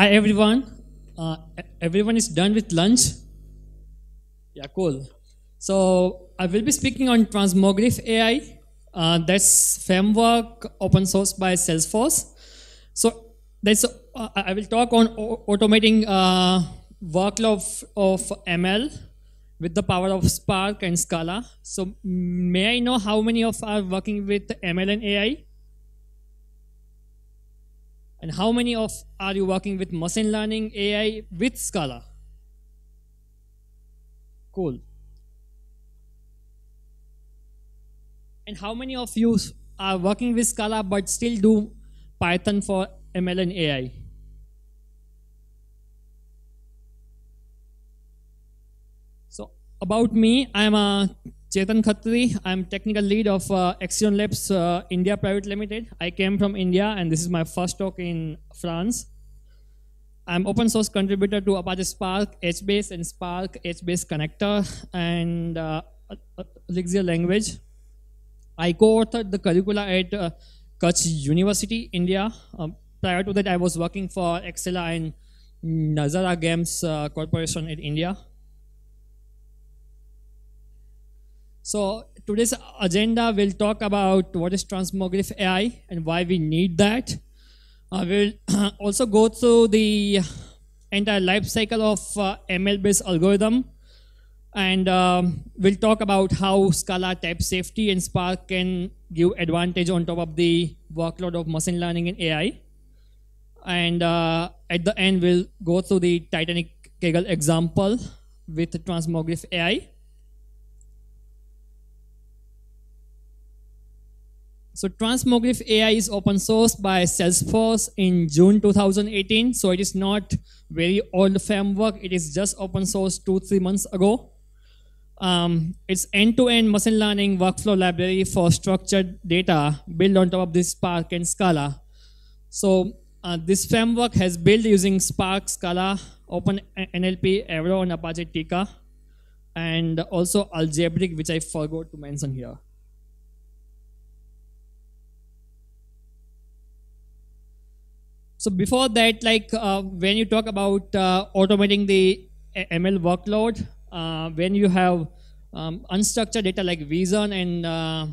Hi everyone. Uh, everyone is done with lunch. Yeah, cool. So I will be speaking on TransmogrifAI. Uh, that's framework open source by Salesforce. So that's uh, I will talk on automating uh, workload of ML with the power of Spark and Scala. So may I know how many of are working with ML and AI? And how many of are you working with machine learning AI with Scala? Cool. And how many of you are working with Scala but still do Python for ML and AI? So about me, I'm a Chetan Khatri. I'm technical lead of uh, Accion Labs uh, India Private Limited. I came from India, and this is my first talk in France. I'm open source contributor to Apache Spark, HBase, and Spark HBase connector, and uh, Elixir language. I co-authored the curricula at uh, Kutch University, India. Um, prior to that, I was working for Excella and Nazara Games uh, Corporation in India. So today's agenda will talk about what is TransmogrifAI and why we need that. I will also go through the entire life cycle of uh, ML-based algorithm, and um, we'll talk about how Scala type safety and Spark can give advantage on top of the workload of machine learning and AI. And uh, at the end, we'll go through the Titanic Kaggle example with TransmogrifAI. So TransmogrifAI is open source by Salesforce in June 2018. So it is not very old framework. It is just open source two, three months ago. Um, it's end-to-end machine learning workflow library for structured data built on top of this Spark and Scala. So uh, this framework has built using Spark, Scala, Open NLP, Avro, and Apache Tika, and also Algebird, which I forgot to mention here. So before that, like uh, when you talk about uh, automating the ML workload, uh, when you have um, unstructured data like vision and uh,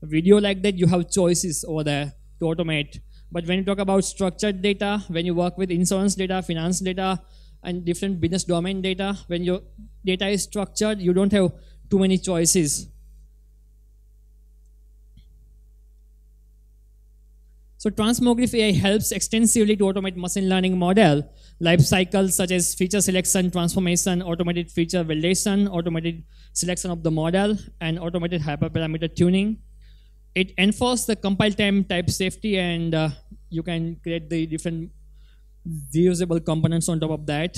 video like that, you have choices over there to automate. But when you talk about structured data, when you work with insurance data, finance data, and different business domain data, when your data is structured, you don't have too many choices. So TransmogrifAI helps extensively to automate machine learning model life cycles such as feature selection, transformation, automated feature validation, automated selection of the model, and automated hyperparameter tuning. It enforces the compile time type safety and uh, you can create the different reusable components on top of that.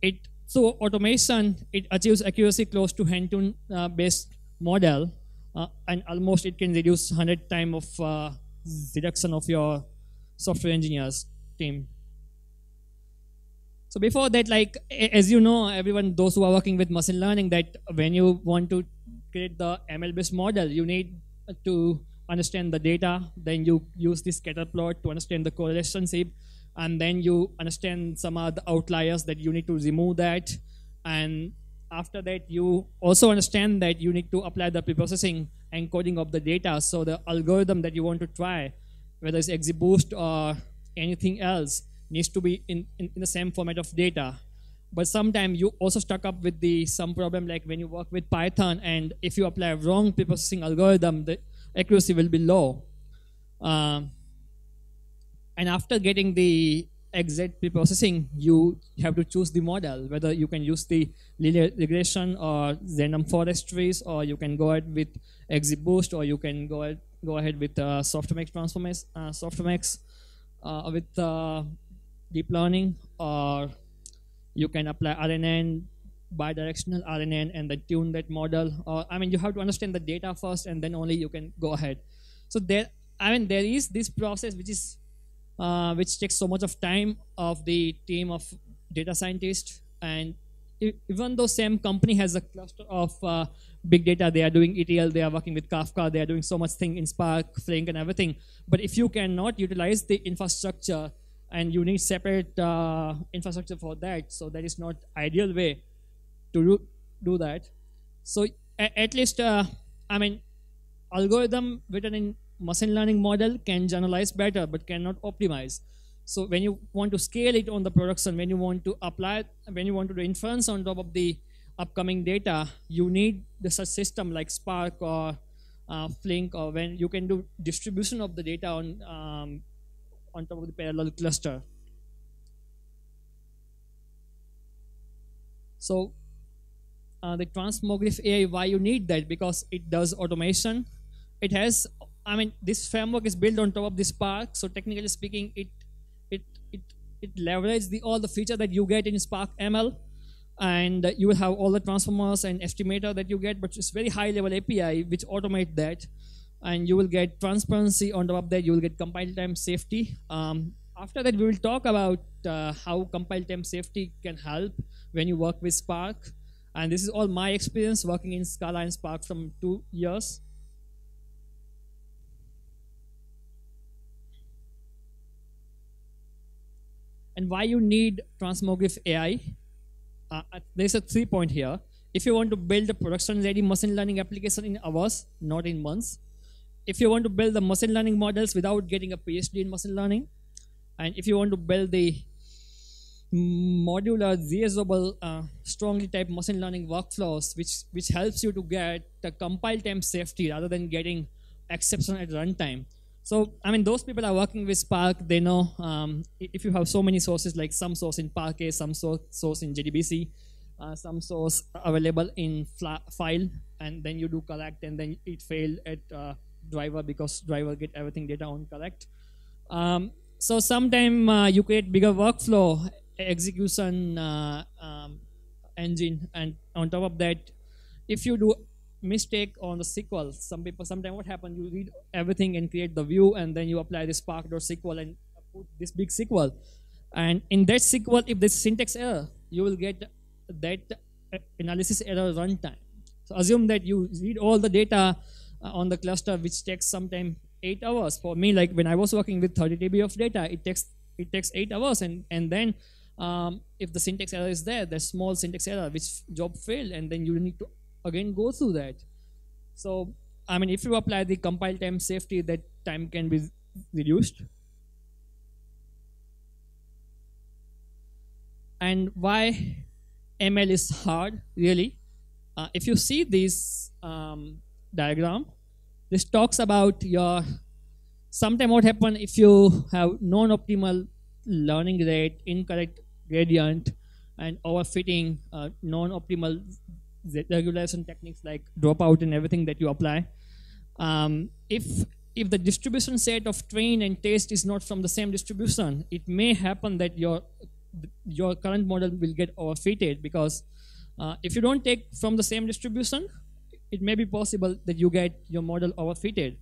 It so automation it achieves accuracy close to hand-tune uh, based model uh, and almost it can reduce 100 time of reduction of your software engineers team. So before that, like as you know, everyone those who are working with machine learning, that when you want to create the ML-based model, you need to understand the data. Then you use this scatter plot to understand the correlation shape, and then you understand some of the outliers that you need to remove that. And after that, you also understand that you need to apply the preprocessing encoding of the data. So the algorithm that you want to try, whether it's XGBoost or anything else, needs to be in, in, in the same format of data. But sometimes you also stuck up with the some problem like when you work with Python and if you apply wrong preprocessing algorithm, the accuracy will be low. Um, and after getting the exact preprocessing, you have to choose the model, whether you can use the linear regression or random forest trees, or you can go ahead with XGBoost, or you can go ahead, go ahead with uh, Softmax Transformers, uh, Softmax uh, with uh, deep learning, or you can apply RNN, bidirectional RNN, and then tune that model. Or I mean, you have to understand the data first, and then only you can go ahead. So there, I mean, there is this process which is uh, which takes so much of time of the team of data scientists and even though same company has a cluster of uh, big data they are doing etl they are working with kafka they are doing so much thing in spark flink and everything but if you cannot utilize the infrastructure and you need separate uh, infrastructure for that. So that is not ideal way to do, do that. So at least, uh, I mean, algorithm written in machine learning model can generalize better, but cannot optimize. So when you want to scale it on the production, when you want to apply, when you want to do inference on top of the upcoming data, you need the such system like Spark or uh, Flink, or when you can do distribution of the data on um, on top of the parallel cluster. So uh, the TransmogrifAI, why you need that? Because it does automation. It has, I mean, this framework is built on top of this Spark. So technically speaking, it it it it leverages the all the feature that you get in Spark ML, and you will have all the transformers and estimator that you get, but it's very high level API which automate that and you will get transparency on top of that. You will get compile time safety. Um, after that, we will talk about uh, how compile time safety can help when you work with Spark. And this is all my experience working in Scala and Spark from two years. And why you need TransmogrifAI? Uh, uh, there's a three point here. If you want to build a production ready machine learning application in hours, not in months, if you want to build the machine learning models without getting a PhD in machine learning, and if you want to build the modular reusable uh, strongly typed machine learning workflows which which helps you to get the compile time safety rather than getting exception at runtime so i mean those people are working with spark they know um, if you have so many sources like some source in parquet some source in jdbc uh, some source available in file and then you do collect and then it failed at uh, driver because driver get everything data on correct. Um, so sometime uh, you create bigger workflow execution uh, um, engine and on top of that, if you do mistake on the SQL, some people sometimes what happens you read everything and create the view and then you apply the spark.sql and put this big SQL. And in that SQL, if there's syntax error, you will get that analysis error runtime. So assume that you read all the data uh, on the cluster, which takes sometime eight hours. For me, like when I was working with 30 TB of data, it takes it takes eight hours, and and then um, if the syntax error is there, there's small syntax error which job failed, and then you need to again go through that. So I mean, if you apply the compile time safety, that time can be reduced. And why ML is hard, really? Uh, if you see this um, diagram. This talks about your, sometime what happen if you have non-optimal learning rate, incorrect gradient, and overfitting uh, non-optimal regularization techniques like dropout and everything that you apply. Um, if if the distribution set of train and test is not from the same distribution, it may happen that your your current model will get overfitted because uh, if you don't take from the same distribution, it may be possible that you get your model overfitted.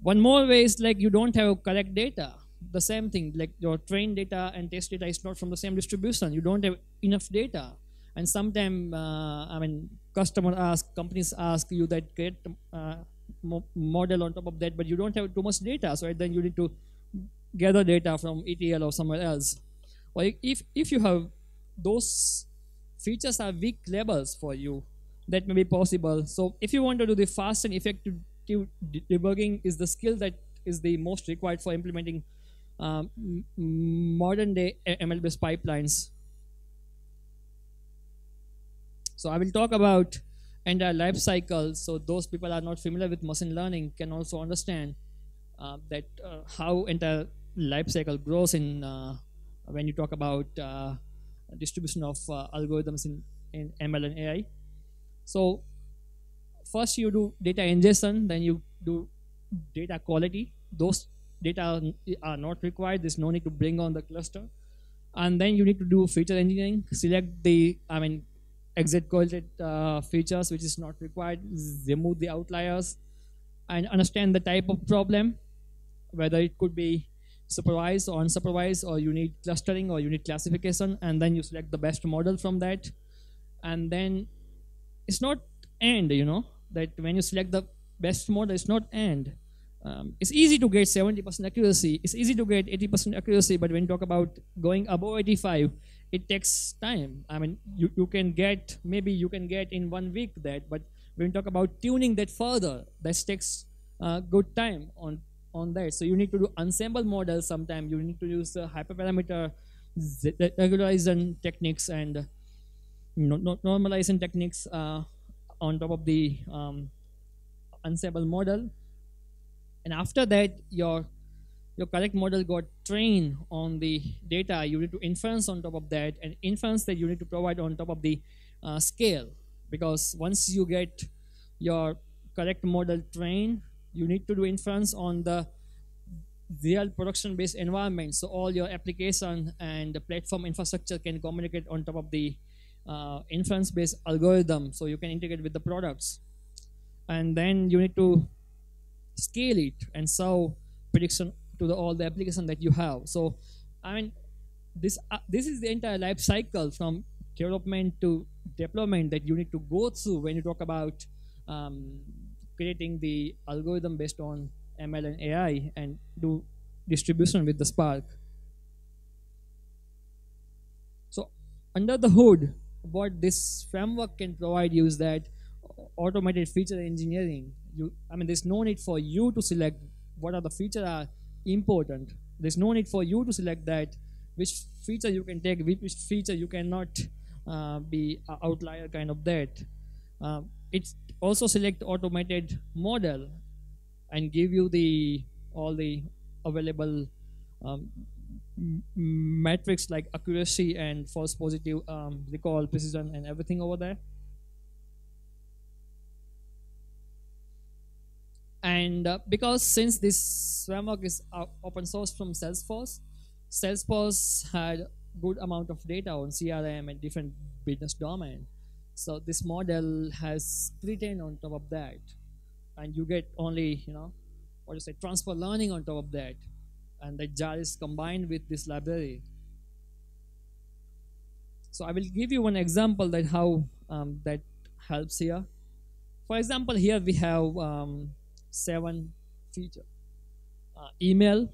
One more way is like you don't have correct data. The same thing, like your train data and test data is not from the same distribution. You don't have enough data. And sometimes, uh, I mean, customer ask, companies ask you that create uh, model on top of that, but you don't have too much data. So then you need to gather data from ETL or somewhere else. Or if, if you have those features are weak labels for you that may be possible. So if you want to do the fast and effective debugging is the skill that is the most required for implementing um, modern day ML-based pipelines. So I will talk about entire life cycle. So those people are not familiar with machine learning can also understand uh, that uh, how entire life cycle grows in uh, when you talk about uh, distribution of uh, algorithms in, in ML and AI. So first you do data ingestion, then you do data quality. Those data are not required. There's no need to bring on the cluster. And then you need to do feature engineering, select the, I mean, exit correlated uh, features which is not required, remove the outliers, and understand the type of problem, whether it could be supervised or unsupervised or you need clustering or you need classification and then you select the best model from that and then it's not end you know that when you select the best model it's not end um, it's easy to get 70% accuracy. It's easy to get 80% accuracy, but when you talk about going above 85, it takes time. I mean, you, you can get, maybe you can get in one week that, but when you talk about tuning that further, that takes uh, good time on, on that. So you need to do ensemble models sometime. You need to use uh, hyperparameter regularization techniques and no, no, normalization techniques uh, on top of the um, ensemble model. And after that, your your correct model got trained on the data. You need to inference on top of that, and inference that you need to provide on top of the uh, scale. Because once you get your correct model trained, you need to do inference on the real production-based environment. So all your application and the platform infrastructure can communicate on top of the uh, inference-based algorithm. So you can integrate with the products. And then you need to scale it and serve prediction to the, all the application that you have. So, I mean, this uh, this is the entire life cycle from development to deployment that you need to go through when you talk about um, creating the algorithm based on ML and AI and do distribution with the Spark. So under the hood, what this framework can provide you is that automated feature engineering. You, I mean, there's no need for you to select what are the features are important. There's no need for you to select that which feature you can take, which feature you cannot uh, be outlier kind of that. Um, it also select automated model and give you the all the available um, metrics like accuracy and false positive um, recall, precision, and everything over there. And uh, because since this framework is uh, open source from Salesforce, Salesforce had good amount of data on CRM and different business domain. So this model has pre-trained on top of that. And you get only, you know, what you say, transfer learning on top of that. And that jar is combined with this library. So I will give you one example that how um, that helps here. For example, here we have um, seven feature. Uh, email,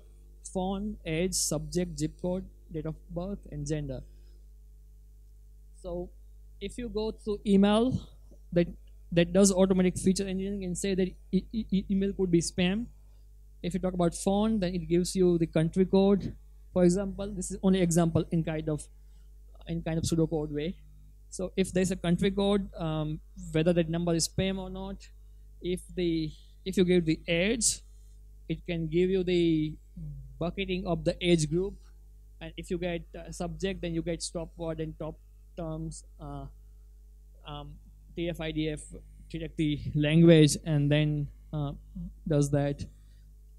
phone, age, subject, zip code, date of birth, and gender. So if you go to email, that that does automatic feature engineering and say that e e email could be spam. If you talk about phone, then it gives you the country code. For example, this is only example in kind of in kind of pseudocode way. So if there's a country code, um, whether that number is spam or not, if the if you give the age, it can give you the bucketing of the age group. And if you get a subject, then you get stop word and top terms, uh, um, TF-IDF detect the language and then uh, does that.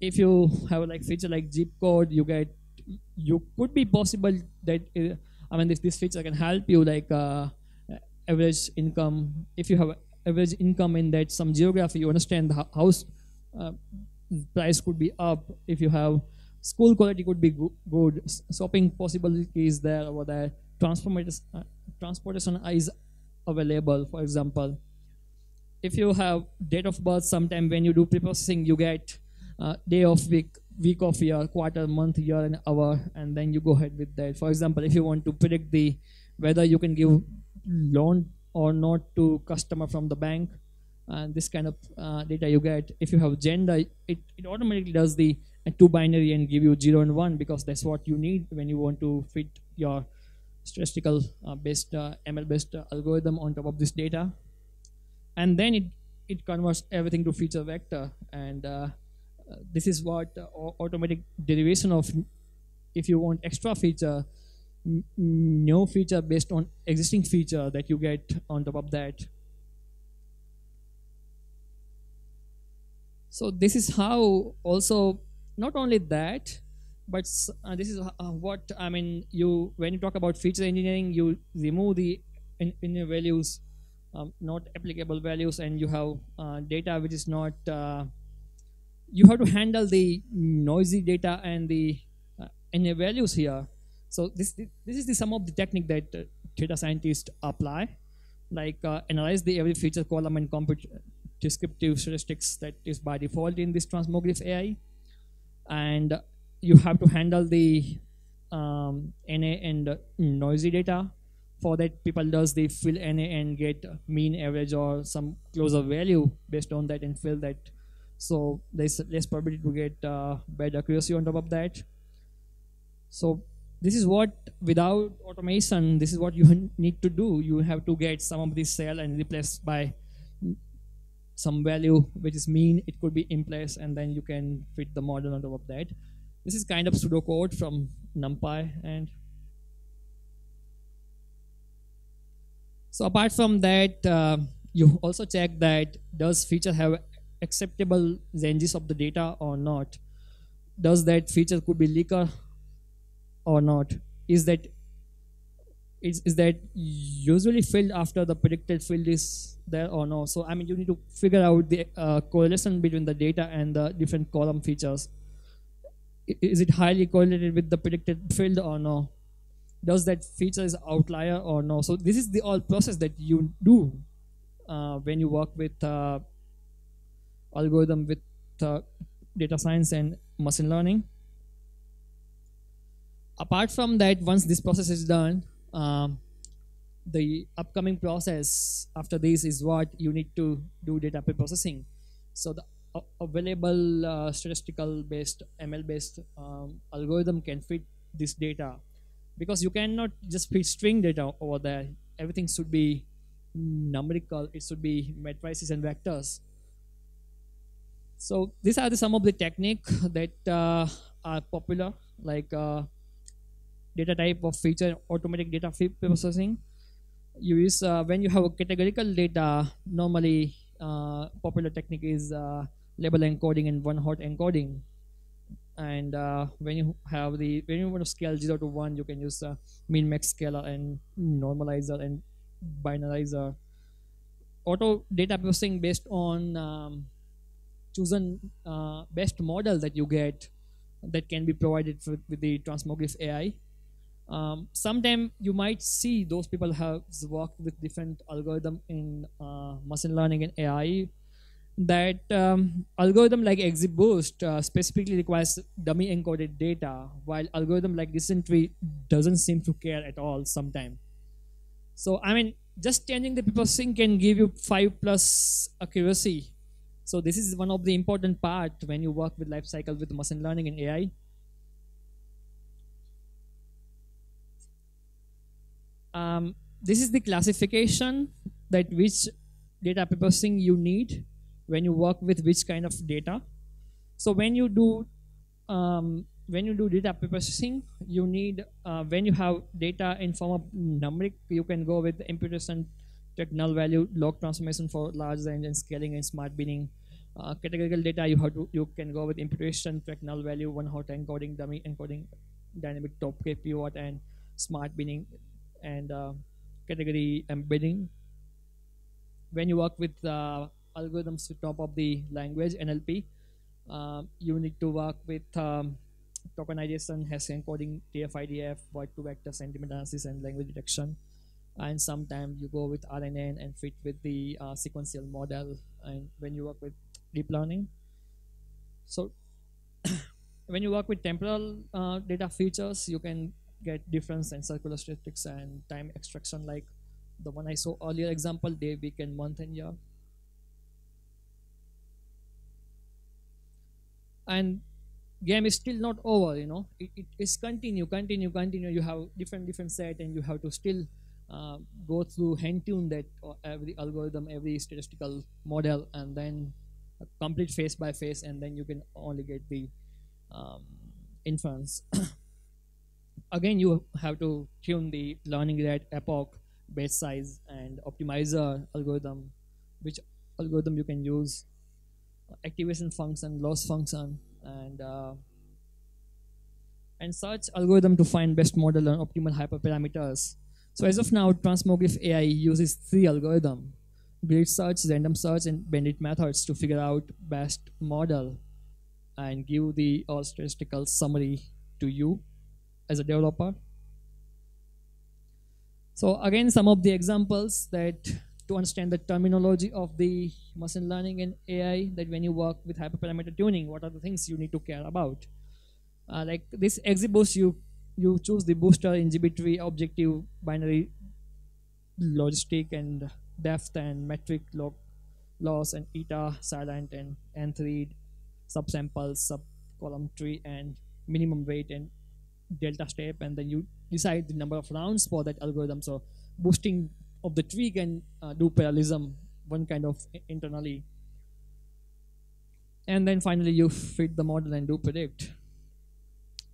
If you have like feature like zip code, you get, you could be possible that, uh, I mean, this, this feature can help you like uh, average income. If you have average income in that some geography, you understand the house uh, price could be up if you have school quality could be go good, shopping possibilities there over there, uh, transportation is available, for example. If you have date of birth, sometime when you do pre-processing, you get uh, day of week, week of year, quarter, month, year, and hour, and then you go ahead with that. For example, if you want to predict the whether you can give loan or not to customer from the bank and this kind of uh, data you get. If you have gender it, it automatically does the uh, two binary and give you 0 and 1 because that's what you need when you want to fit your statistical uh, based uh, ml based uh, algorithm on top of this data. And then it it converts everything to feature vector. And uh, this is what automatic derivation of if you want extra feature no feature based on existing feature that you get on top of that. So this is how also not only that, but uh, this is uh, what I mean. You when you talk about feature engineering, you remove the in, in values, um, not applicable values, and you have uh, data which is not. Uh, you have to handle the noisy data and the uh, values here so this this is the some of the technique that uh, data scientists apply, like uh, analyze the every feature column and compute descriptive statistics that is by default in this TransmogrifAI. And you have to handle the um, NA and noisy data. For that, people does the fill NA and get mean average or some closer value based on that and fill that. So there's less probability to get uh, bad accuracy on top of that. So this is what without automation this is what you need to do. You have to get some of this cell and replace by some value which is mean it could be in place and then you can fit the model on top of that. This is kind of pseudocode from numpy and so apart from that uh, you also check that does feature have acceptable ranges of the data or not. Does that feature could be leaker or not? Is that is, is that usually filled after the predicted field is there or no? So i mean you need to figure out the uh, correlation between the data and the different column features. Is it highly correlated with the predicted field or no? Does that feature is outlier or no? So this is the all process that you do uh, when you work with uh, algorithm with uh, data science and machine learning apart from that, once this process is done, um, the upcoming process after this is what you need to do data preprocessing. So the available uh, statistical based ML based um, algorithm can fit this data because you cannot just fit string data over there. Everything should be numerical. It should be matrices and vectors. So these are the, some of the technique that uh, are popular like uh, data type of feature automatic data processing. You use uh, when you have a categorical data normally uh, popular technique is uh, label encoding and one hot encoding. And uh, when you have the when you want to scale 0 to 1 you can use uh, min max scaler and normalizer and binarizer. Auto data processing based on um, chosen uh, best model that you get that can be provided for, with the TransmogrifAI um, Sometimes you might see those people have worked with different algorithm in uh, machine learning and AI. That um, algorithm like XGBoost uh, specifically requires dummy encoded data, while algorithm like Recentry doesn't seem to care at all sometimes. So I mean, just changing the preprocessing can give you five plus accuracy. So this is one of the important part when you work with lifecycle with machine learning and AI. Um, this is the classification that which data preprocessing you need when you work with which kind of data. So when you do um, when you do data preprocessing, you need uh, when you have data in form of numeric, you can go with imputation, check null value, log transformation for large range and scaling and smart binning. Uh, categorical data, you have to you can go with imputation, check null value, one hot encoding, dummy encoding, dynamic top K pivot, and smart binning and uh, category embedding. When you work with uh, algorithms to top of the language NLP, uh, you need to work with um, tokenization, hash encoding, TF-IDF, word-to-vector sentiment analysis, and language detection. And sometimes you go with RNN and fit with the uh, sequential model. And when you work with deep learning, so when you work with temporal uh, data features, you can get difference and circular statistics and time extraction like the one I saw earlier example, day, week, and month and year. And game is still not over, you know. It, it is continue, continue, continue. You have different different set and you have to still uh, go through hand tune that uh, every algorithm, every statistical model, and then complete phase by phase, and then you can only get the um, inference. again, you have to tune the learning rate, epoch, base size, and optimizer algorithm, which algorithm you can use, activation function, loss function, and uh, and search algorithm to find best model and optimal hyperparameters. So as of now, TransmogrifAI uses three algorithms, grid search, random search, and bandit methods to figure out best model and give the all statistical summary to you as a developer. So again, some of the examples that to understand the terminology of the machine learning and AI that when you work with hyperparameter tuning, what are the things you need to care about? Uh, like this XGBoost, you you choose the booster in objective binary logistic and depth and metric log loss and eta silent and n3 subsamples sub column tree and minimum weight and delta step and then you decide the number of rounds for that algorithm. So boosting of the tree can uh, do parallelism one kind of internally. And then finally you fit the model and do predict.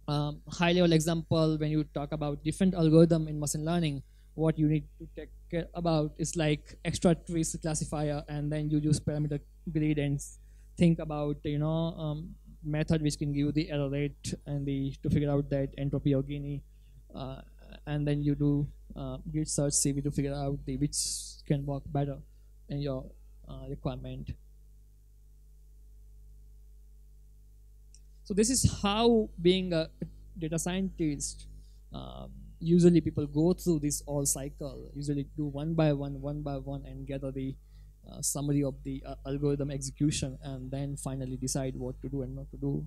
Um, high level example when you talk about different algorithm in machine learning what you need to take care about is like extra trees classifier and then you use parameter grid and think about you know um, method which can give you the error rate and the to figure out that entropy or Gini uh, and then you do uh, grid search CV to figure out the which can work better in your uh, requirement. So this is how being a data scientist, um, usually people go through this all cycle, usually do one by one, one by one and gather the uh, summary of the uh, algorithm execution and then finally decide what to do and not to do.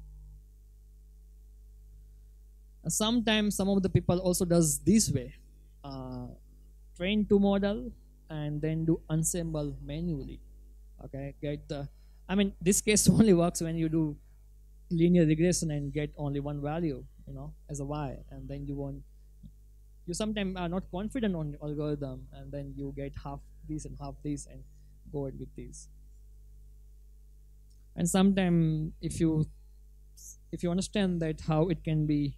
sometimes some of the people also does this way, uh, train to model and then do ensemble manually. Okay, get the, I mean, this case only works when you do linear regression and get only one value, you know, as a y, and then you want, you sometimes are not confident on algorithm, and then you get half this and half this and go with these And sometimes if you if you understand that how it can be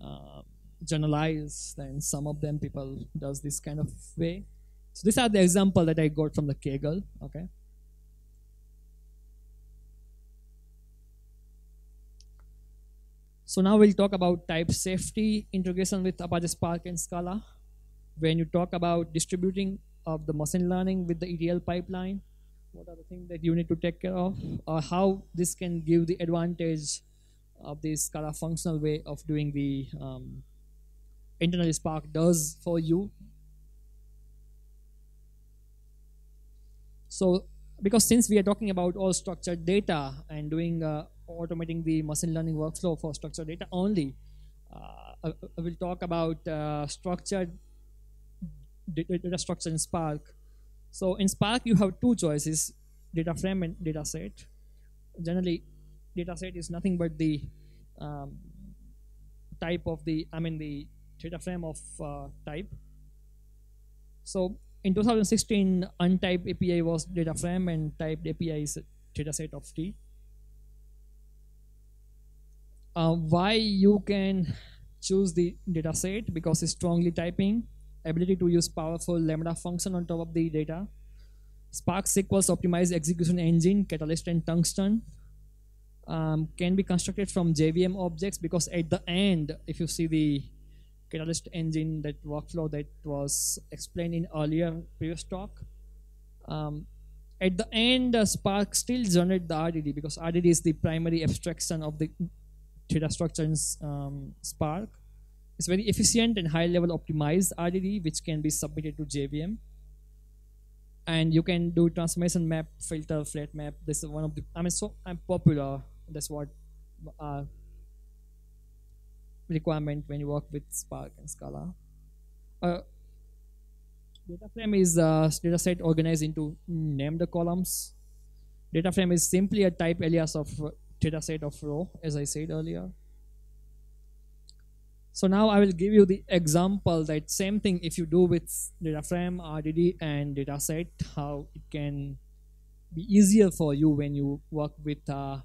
uh, generalized, then some of them people does this kind of way. So these are the example that I got from the Kaggle. Okay. So now we'll talk about type safety integration with Apache Spark and Scala. When you talk about distributing of the machine learning with the ETL pipeline, what are the things that you need to take care of, or how this can give the advantage of this kind of functional way of doing the um, internal Spark does for you. So because since we are talking about all structured data and doing uh, automating the machine learning workflow for structured data only, uh, I will talk about uh, structured data structure in Spark. So in Spark, you have two choices, data frame and data set. Generally, data set is nothing but the um, type of the, I mean the data frame of uh, type. So in 2016, untyped API was data frame and typed API is data set of T. Uh, why you can choose the data set because it's strongly typing ability to use powerful lambda function on top of the data spark sql's optimized execution engine catalyst and tungsten um, can be constructed from JVM objects because at the end, if you see the Catalyst engine, that workflow that was explained in earlier previous talk, um, at the end, uh, Spark still generates the RDD because RDD is the primary abstraction of the data structure in um, Spark. It's very efficient and high-level optimized RDD, which can be submitted to JVM. And you can do transformation map, filter, flat map. This is one of the, I mean, so I'm popular that's what uh, requirement when you work with Spark and Scala. Uh, data frame is a data set organized into named columns. Data frame is simply a type alias of data set of row, as I said earlier. So now I will give you the example that same thing if you do with data frame, RDD, and data set, how it can be easier for you when you work with uh,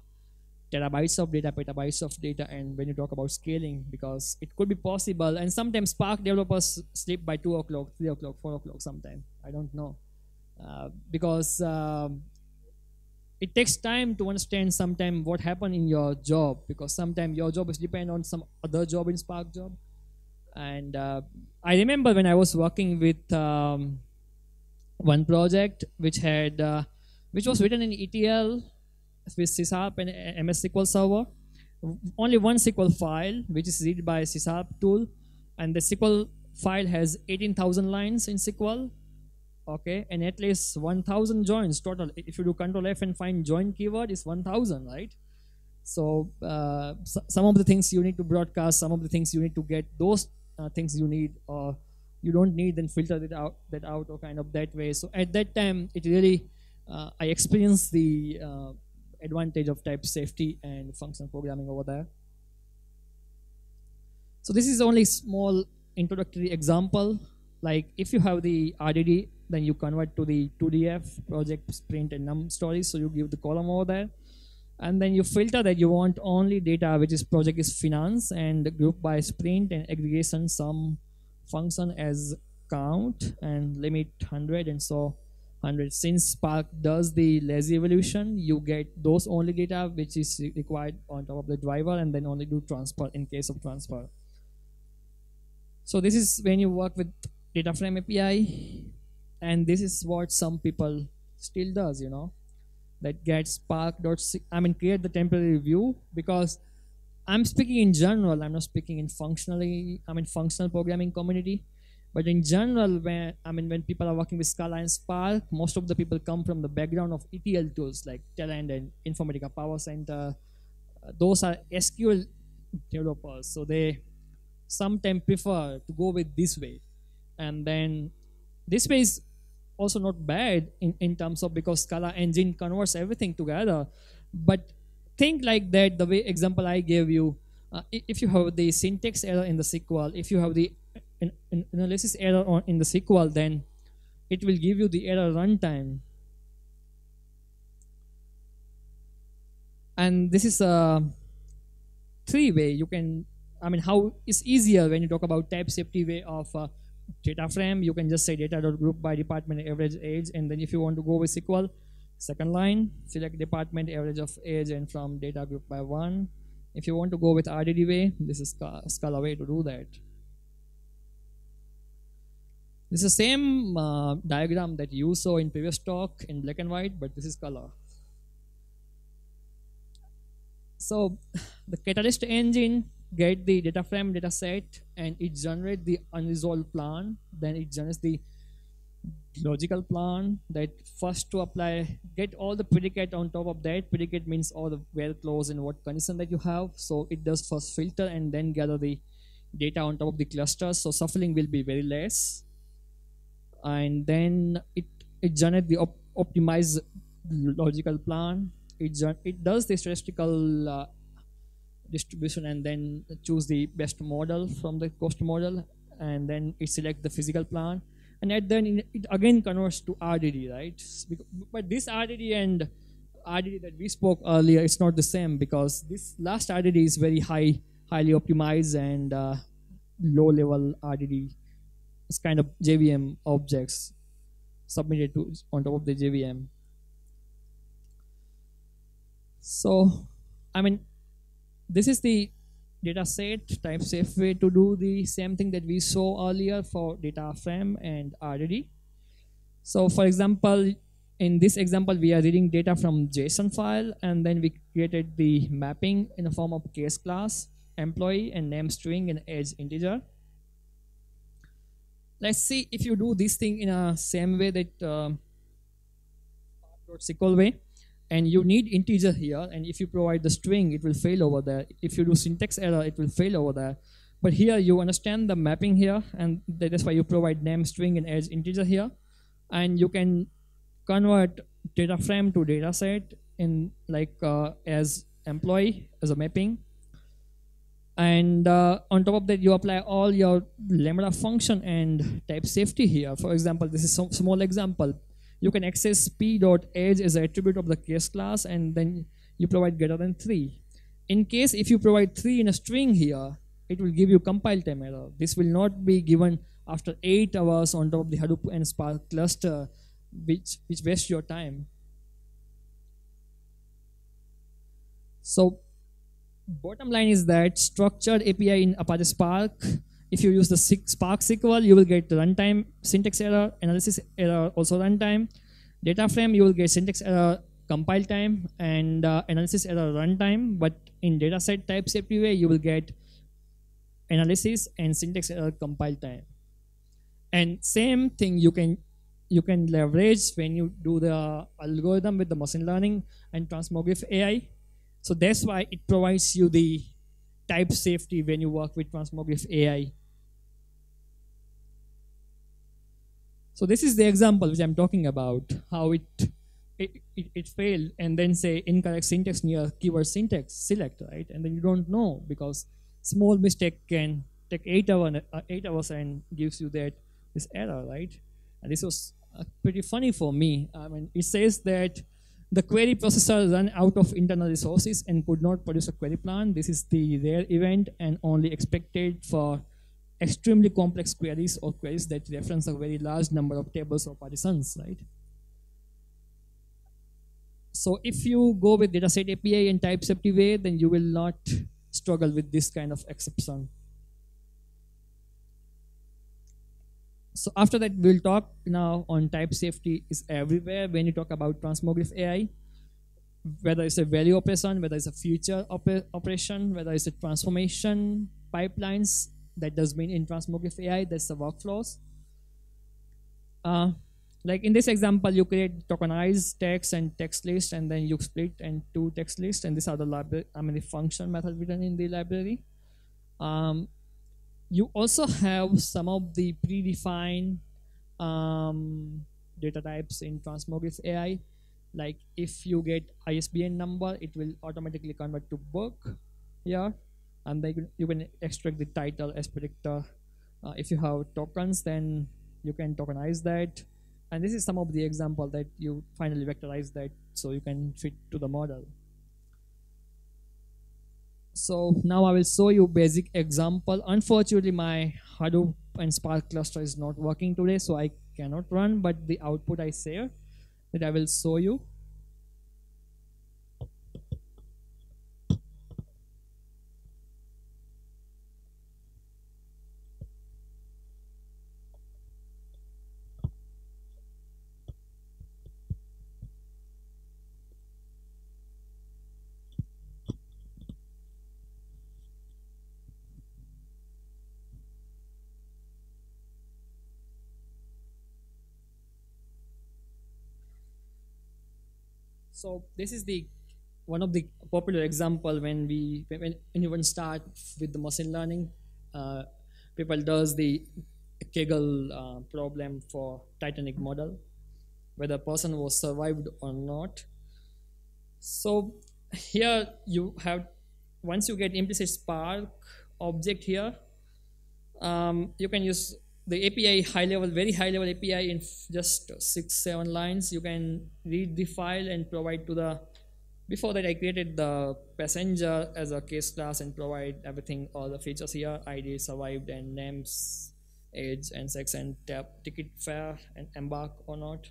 terabytes of data, petabytes of data, and when you talk about scaling, because it could be possible, and sometimes Spark developers sleep by 2 o'clock, 3 o'clock, 4 o'clock sometime. I don't know. Uh, because um, it takes time to understand sometime what happened in your job, because sometimes your job is depend on some other job in Spark job. And uh, I remember when I was working with um, one project which had, uh, which was written in ETL with sysharp and MS SQL Server. Only one SQL file, which is read by sysharp tool, and the SQL file has 18,000 lines in SQL okay, and at least 1,000 joins total. If you do Control F and find join keyword, it's 1,000, right? So uh, some of the things you need to broadcast, some of the things you need to get, those uh, things you need or you don't need, then filter that out, that out or kind of that way. So at that time, it really, uh, I experienced the uh, advantage of type safety and function programming over there. So this is only small introductory example. Like if you have the RDD, then you convert to the 2DF project sprint and num stories. So you give the column over there. And then you filter that you want only data which is project is finance and group by sprint and aggregation sum function as count and limit 100 and so 100 since spark does the lazy evaluation you get those only data which is required on top of the driver and then only do transfer in case of transfer so this is when you work with data frame api and this is what some people still does you know that gets spark dot i mean create the temporary view because i'm speaking in general i'm not speaking in functionally i mean functional programming community but in general, when I mean, when people are working with Scala and Spark, most of the people come from the background of ETL tools like Talend and Informatica Power Center. Uh, those are SQL developers, so they sometimes prefer to go with this way. And then this way is also not bad in, in terms of because Scala engine converts everything together. But think like that, the way example I gave you, uh, if you have the syntax error in the SQL, if you have the an, an analysis error on, in the SQL, then it will give you the error runtime. And this is a three way you can, I mean, how it's easier when you talk about type safety way of uh, data frame, you can just say data dot group by department average age. And then if you want to go with SQL, second line, select department average of age and from data group by one. If you want to go with RDD way, this is Scala way to do that. This is the same uh, diagram that you saw in previous talk in black and white, but this is color. So the Catalyst engine get the data frame data set and it generates the unresolved plan. Then it generates the logical plan that first to apply, get all the predicate on top of that. Predicate means all the where clause and what condition that you have. So it does first filter and then gather the data on top of the clusters. So shuffling will be very less and then it it generates the op optimized logical plan. It it does the statistical uh, distribution and then choose the best model from the cost model, and then it select the physical plan, and then it again converts to RDD, right? But this RDD and RDD that we spoke earlier, it's not the same because this last RDD is very high, highly optimized and uh, low level RDD it's kind of JVM objects submitted to on top of the JVM. So, I mean, this is the data set type safe way to do the same thing that we saw earlier for data frame and RDD. So for example, in this example, we are reading data from JSON file and then we created the mapping in the form of case class, employee and name string and age integer let's see if you do this thing in a same way that uh, SQL way and you need integer here and if you provide the string it will fail over there. If you do syntax error it will fail over there. But here you understand the mapping here and that is why you provide name string and age integer here. And you can convert data frame to data set in like uh, as employee as a mapping. And uh, on top of that you apply all your lambda function and type safety here. For example this is some small example you can access p dot age as an attribute of the case class and then you provide greater than 3 in case if you provide 3 in a string here it will give you compile time error. This will not be given after 8 hours on top of the hadoop and spark cluster which which wastes your time. So bottom line is that structured API in Apache Spark, if you use the Spark SQL, you will get runtime syntax error, analysis error, also runtime. Data frame, you will get syntax error, compile time, and uh, analysis error runtime. But in dataset type safety way, you will get analysis and syntax error compile time. And same thing you can you can leverage when you do the algorithm with the machine learning and TransmogrifAI. So that's why it provides you the type safety when you work with TransmogrifAI. So this is the example which I'm talking about, how it it, it, it, failed and then say incorrect syntax near keyword syntax select, right? And then you don't know because small mistake can take eight, hour, uh, eight hours and gives you that this error, right? And this was uh, pretty funny for me. I mean, it says that the query processor ran out of internal resources and could not produce a query plan. This is the rare event and only expected for extremely complex queries or queries that reference a very large number of tables or partitions, right? So if you go with dataset API and type safety way, then you will not struggle with this kind of exception. So after that, we'll talk now on type safety is everywhere when you talk about TransmogrifAI, whether it's a value operation, whether it's a feature operation, whether it's a transformation pipelines, that does mean in TransmogrifAI, there's the workflows. Uh, like in this example, you create tokenized text and text list, and then you split and two text lists, and these are the library, I mean the function method written in the library. Um, you also have some of the predefined um, data types in TransmogrifAI. Like if you get ISBN number, it will automatically convert to book here and then you can extract the title as predictor. Uh, if you have tokens, then you can tokenize that. And this is some of the example that you finally vectorize that so you can fit to the model. So now I will show you basic example. Unfortunately, my Hadoop and Spark cluster is not working today, so I cannot run, but the output I share that I will show you. So this is the one of the popular example when we when anyone start with the machine learning, uh, people does the Kaggle uh, problem for Titanic model, whether a person was survived or not. So here you have once you get implicit Spark object here, um, you can use the API high level, very high level API in just six, seven lines. You can read the file and provide to the, before that I created the passenger as a case class and provide everything, all the features here, ID, survived and names, age and sex and tap, ticket fare and embark or not.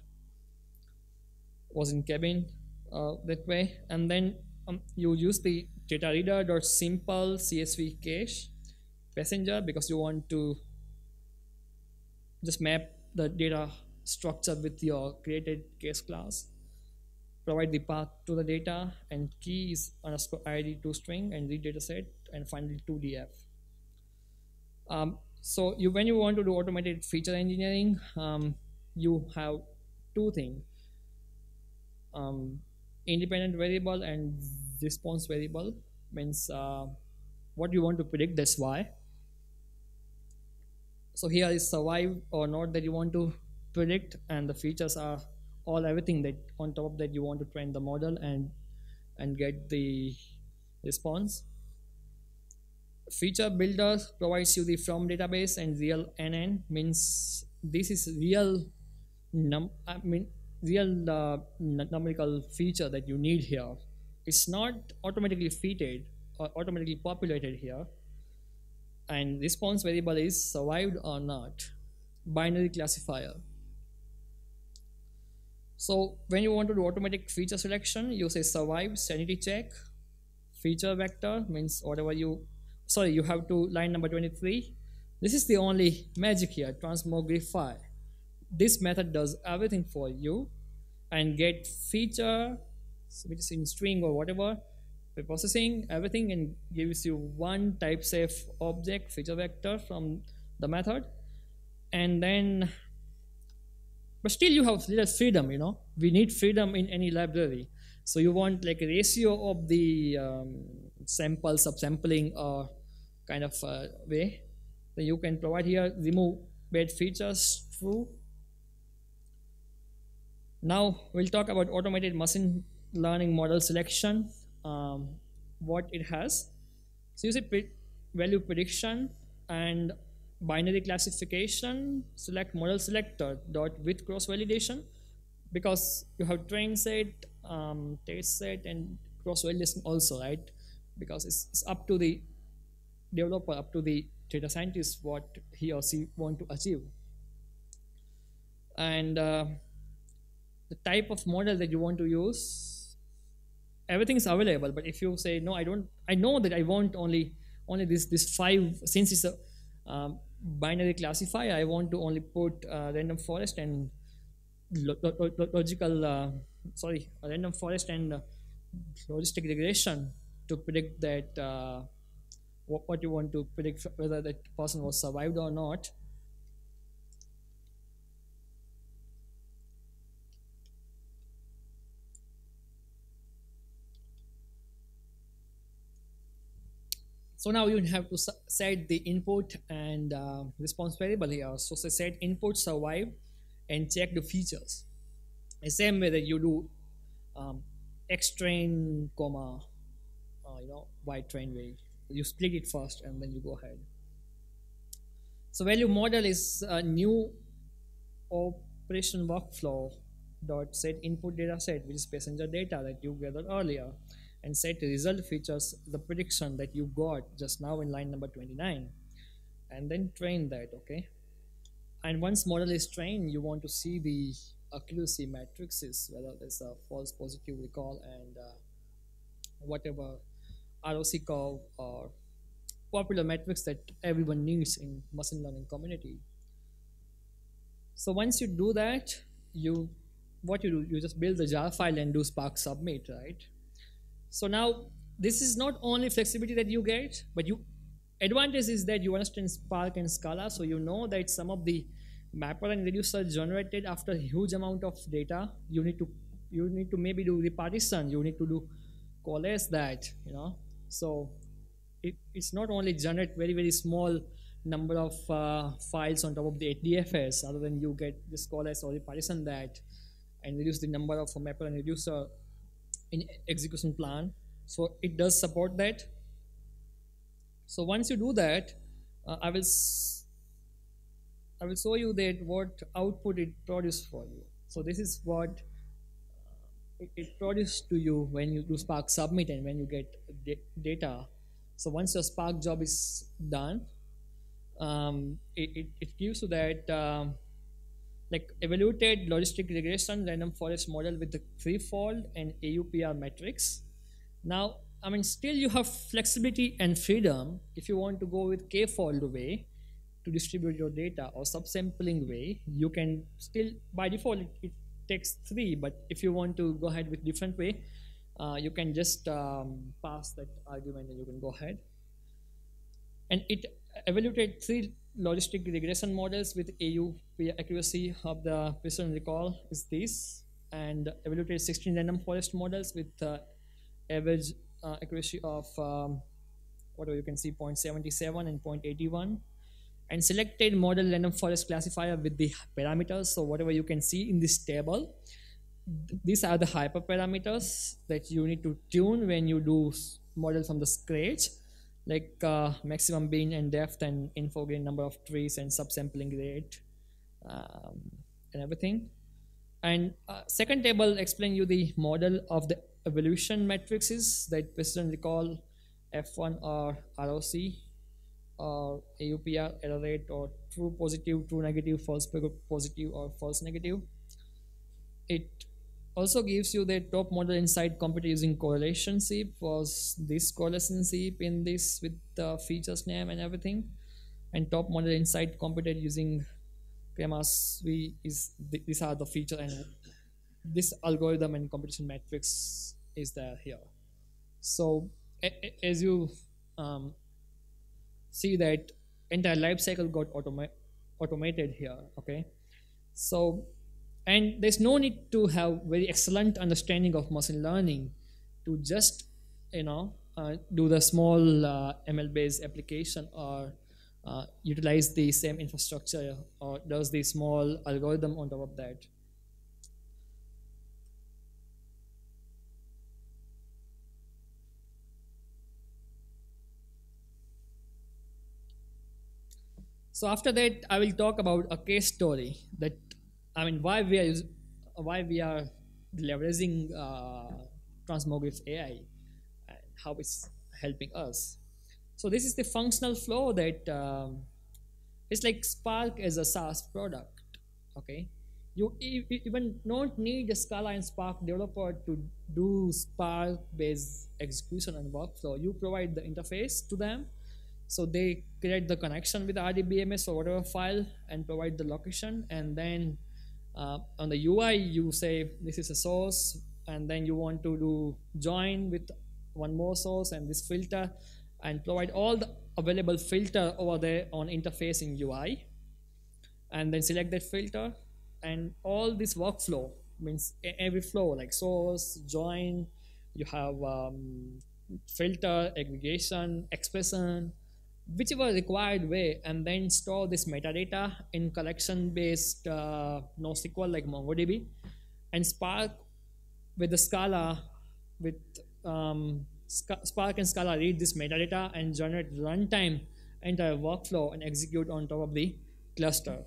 Was in cabin uh, that way. And then um, you use the data reader dot simple CSV cache passenger because you want to just map the data structure with your created case class provide the path to the data and key is underscore id to string and read data set and finally 2df um, so you when you want to do automated feature engineering um, you have two things um, independent variable and response variable means uh, what you want to predict that's why so here is survive or not that you want to predict and the features are all everything that on top of that you want to train the model and and get the response. Feature builder provides you the from database and real NN means this is real num I mean real uh, numerical feature that you need here. It's not automatically fitted or automatically populated here and response variable is survived or not. Binary classifier. So when you want to do automatic feature selection you say survive sanity check feature vector means whatever you sorry you have to line number 23 this is the only magic here transmogrify. This method does everything for you and get feature which is in string or whatever processing everything and gives you one type safe object feature vector from the method and then but still you have little freedom, you know. We need freedom in any library. So you want like a ratio of the um, sample subsampling or kind of uh, way. Then you can provide here remove bad features true. Now we'll talk about automated machine learning model selection, um, what it has. So you see pre value prediction and binary classification, select model selector dot with cross validation because you have train set, um, test set and cross validation also, right? Because it's, it's up to the developer, up to the data scientist what he or she want to achieve. And uh, the type of model that you want to use, everything is available. But if you say no, I don't, I know that I want only only this this five since it's a um, binary classifier, I want to only put uh, random forest and lo lo lo logical, uh, sorry, random forest and uh, logistic regression to predict that uh, what, what you want to predict whether that person was survived or not. So now you have to set the input and uh, response variable here. So set input survive and check the features. The same way that you do um, X train, comma, uh, you know, Y train way. You split it first and then you go ahead. So value model is a new operation workflow dot set input data set which is passenger data that you gathered earlier and set result features the prediction that you got just now in line number 29 and then train that okay? And once model is trained you want to see the accuracy matrices whether there's a false positive recall and uh, whatever ROC curve or popular metrics that everyone needs in machine learning community. So once you do that you what you do you just build the jar file and do spark submit right so now this is not only flexibility that you get, but you advantage is that you understand Spark and Scala, so you know that some of the mapper and reducer generated after a huge amount of data, you need to you need to maybe do the partition, you need to do coalesce that, you know. So it, it's not only generate very very small number of uh, files on top of the HDFS, other than you get this coalesce or the partition that and reduce the number of mapper and reducer in execution plan. So it does support that. So once you do that uh, I will I will show you that what output it produces for you. So this is what uh, it, it produces to you when you do spark submit and when you get data. So once your spark job is done um, it, it, it, gives you that um, like evaluated logistic regression random forest model with the threefold and AUPR metrics. Now, I mean, still you have flexibility and freedom if you want to go with k-fold way to distribute your data or subsampling way, you can still, by default, it, it takes three, but if you want to go ahead with different way, uh, you can just um, pass that argument and you can go ahead. And it evaluated three logistic regression models with AU accuracy of the precision recall is this and evaluated 16 random forest models with uh, average uh, accuracy of um, whatever you can see 0.77 and 0.81 and selected model random forest classifier with the parameters. So whatever you can see in this table these are the hyperparameters that you need to tune when you do model from the scratch like uh, maximum bin and depth and info gain number of trees and subsampling rate um, and everything. And uh, second table explain you the model of the evolution matrices that precision recall F1 or ROC or AUPR error rate or true positive, true negative, false positive or false negative. It also gives you the top model inside computer using correlation SIP was this correlation SIP in this with the features name and everything. And top model inside computer using Cramér's V is these are the feature and this algorithm and computation matrix is there here. So as you um, see that entire life cycle got automa automated here okay? So And there's no need to have very excellent understanding of machine learning to just, you know, uh, do the small uh, ML-based application or uh, utilize the same infrastructure or does the small algorithm on top of that. So after that, I will talk about a case story that I mean why we are why we are leveraging uh, AI and how it's helping us. So this is the functional flow that um, it's like Spark is a SaaS product. Okay, you even don't need a Scala and Spark developer to do Spark-based execution and workflow. You provide the interface to them so they create the connection with RDBMS or whatever file and provide the location. And then uh, on the UI, you say this is a source, and then you want to do join with one more source and this filter, and provide all the available filter over there on interface in UI. And then select that filter, and all this workflow means every flow like source, join, you have um, filter, aggregation, expression, whichever required way and then store this metadata in collection based uh, NoSQL like MongoDB and Spark with the Scala with um, Spark and Scala read this metadata and generate runtime entire workflow and execute on top of the cluster.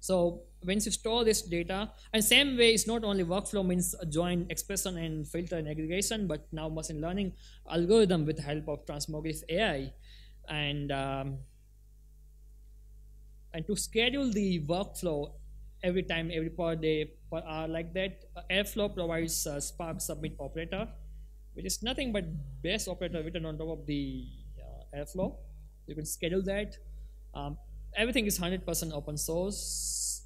So once you store this data, and same way, it's not only workflow means join expression and filter and aggregation, but now machine learning algorithm with the help of TransmogrifAI and um, and to schedule the workflow every time, every per day, per hour like that, uh, Airflow provides a Spark submit operator, which is nothing but base operator written on top of the uh, Airflow. You can schedule that. Um, everything is 100% open source.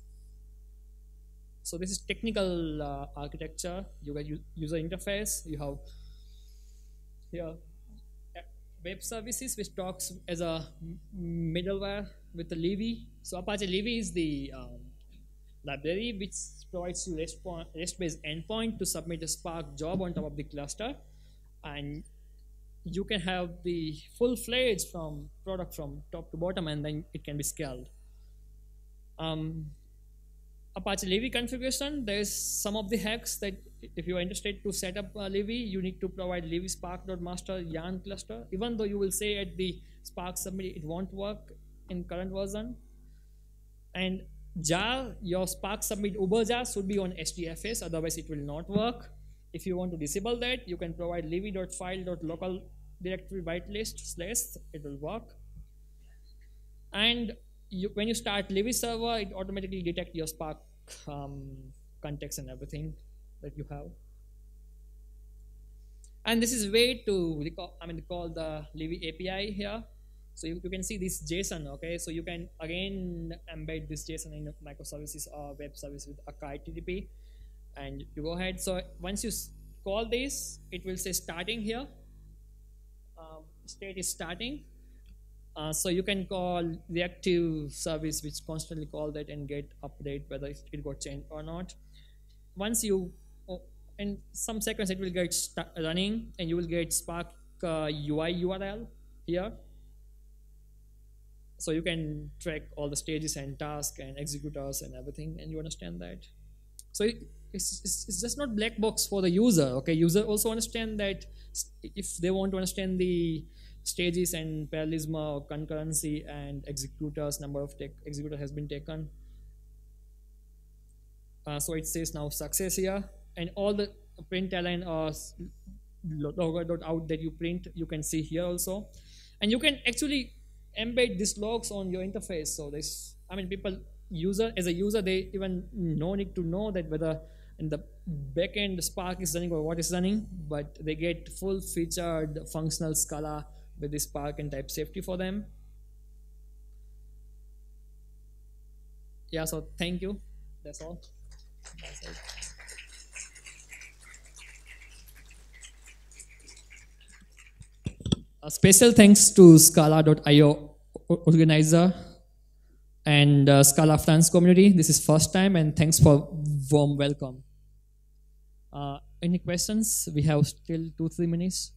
So this is technical uh, architecture. You got user interface. You have here web services which talks as a middleware with the Livy. So Apache Livy is the um, library which provides you REST-based endpoint to submit a Spark job on top of the cluster and you can have the full-fledged from product from top to bottom and then it can be scaled. Um, Apache Livy configuration, there's some of the hacks that if you are interested to set up a Livy, you need to provide Livy spark.master yarn cluster. Even though you will say at the Spark submit, it won't work in current version. And jar, your Spark submit Uber jar should be on HDFS, otherwise it will not work. If you want to disable that, you can provide livy.file.local directory whitelist slash, it will work. And you, when you start Livy server, it automatically detect your Spark um, context and everything that you have. And this is way to recall, I mean, call the Livy API here. So you, you can see this JSON, okay? So you can again embed this JSON in microservices or web service with Akka HTTP. And you go ahead. So once you call this, it will say starting here. Um, state is starting uh, so you can call reactive service which constantly call that and get update whether it got changed or not. Once you, in some seconds it will get running and you will get Spark uh, UI URL here. So you can track all the stages and tasks and executors and everything and you understand that. So it, it's, it's, it's just not black box for the user. Okay, user also understand that if they want to understand the stages and parallelism or concurrency and executors number of executor has been taken uh, so it says now success here and all the print println or uh, logger.out that you print you can see here also and you can actually embed these logs on your interface so this i mean people user as a user they even no need to know that whether in the backend spark is running or what is running but they get full featured functional scala with this Spark and type safety for them. Yeah, so thank you. That's all. A special thanks to Scala.io organizer and uh, Scala France community. This is first time and thanks for warm welcome. Uh, any questions? We have still two, three minutes.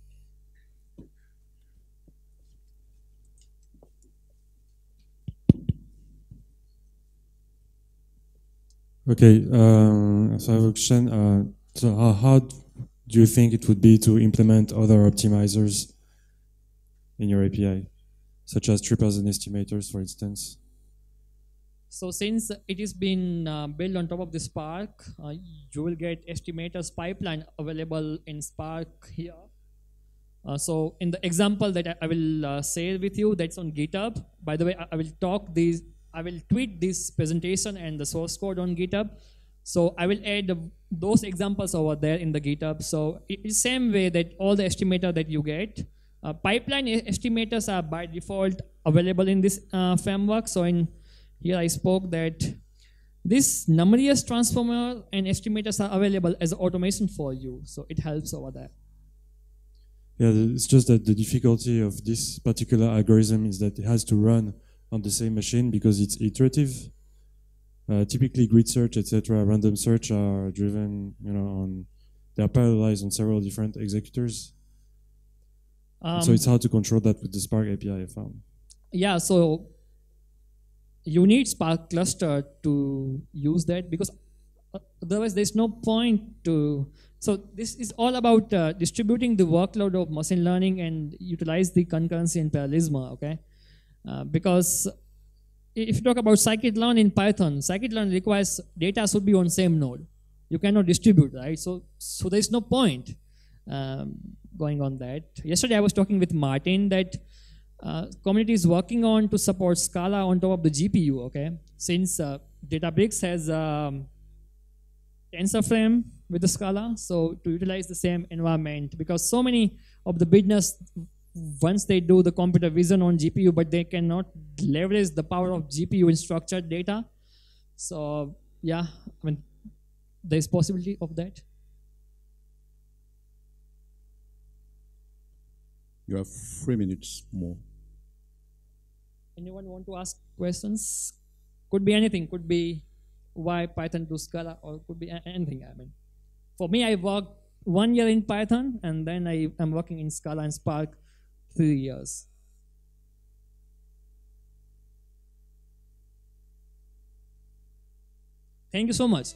Okay, uh, so I have a question. Uh, so how, how do you think it would be to implement other optimizers in your API, such as triples and estimators, for instance? So since it is been uh, built on top of the Spark, uh, you will get estimators pipeline available in Spark here. Uh, so in the example that I, I will uh, share with you, that's on GitHub. By the way, I, I will talk these I will tweet this presentation and the source code on GitHub. So I will add those examples over there in the GitHub. So it's same way that all the estimator that you get, uh, pipeline estimators are by default available in this uh, framework. So in here I spoke that this numerous transformer and estimators are available as automation for you. So it helps over there. Yeah, it's just that the difficulty of this particular algorithm is that it has to run on the same machine because it's iterative. Uh, typically, grid search, etc., random search are driven, you know, on they are parallelized on several different executors. Um, so it's hard to control that with the Spark API. I found. Yeah, so you need Spark cluster to use that because otherwise there's no point to. So this is all about uh, distributing the workload of machine learning and utilize the concurrency and parallelism. Okay. Uh, because if you talk about scikit-learn in Python, scikit-learn requires data should be on same node. You cannot distribute, right? So, so there is no point um, going on that. Yesterday I was talking with Martin that uh, community is working on to support Scala on top of the GPU, okay? Since uh, Databricks has um, TensorFlow with the Scala, so to utilize the same environment, because so many of the business once they do the computer vision on GPU, but they cannot leverage the power of GPU in structured data. So yeah, I mean, there is possibility of that. You have three minutes more. Anyone want to ask questions? Could be anything. Could be why Python to Scala, or could be anything. I mean, for me, I worked one year in Python, and then I am working in Scala and Spark three years. Thank you so much.